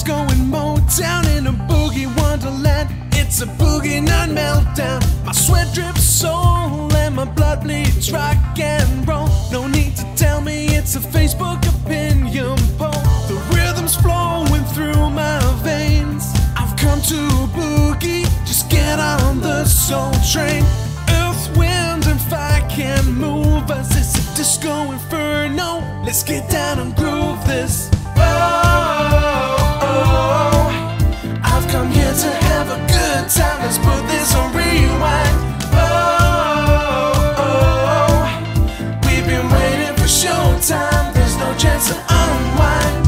Let's go down in a boogie wonderland. It's a boogie night meltdown. My sweat drips soul and my blood bleeds rock and roll. No need to tell me it's a Facebook opinion poll. The rhythm's flowing through my veins. I've come to boogie, just get on the soul train. Earth, wind, and fire can move us. It's a disco inferno. Let's get down and groove this. To have a good time. Let's put this on rewind. Oh, we've been waiting for showtime. There's no chance to unwind.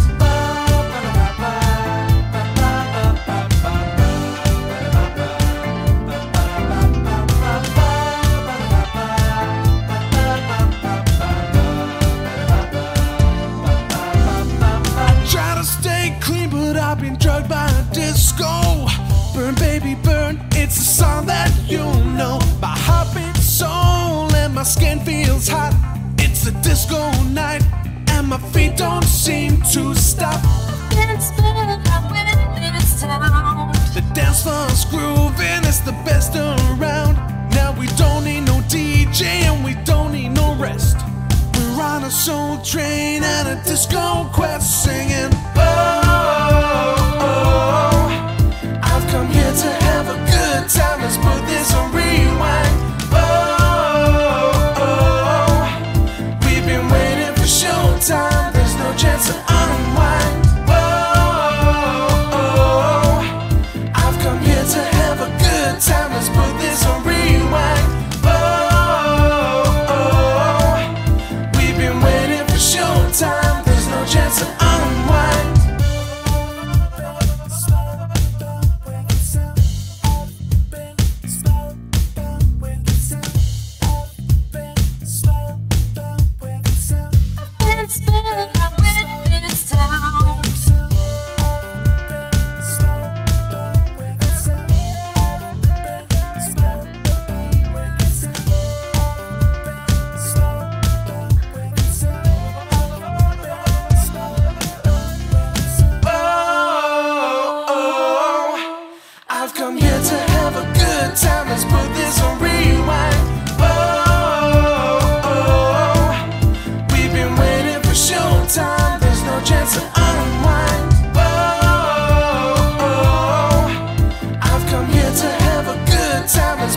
I've been drugged by a disco. Song that you know. My heart beats soul and my skin feels hot. It's a disco night, and my feet don't seem to stop. It's been a winning this town. The dance floor's grooving, it's the best around. Now we don't need no DJ and we don't need no rest. We're on a soul train and a disco quest I've come here to have a good time. Let's put this on rewind. Oh, oh, we've been waiting for showtime. There's no chance to unwind. Oh, oh, I've come here to have a good time. Let's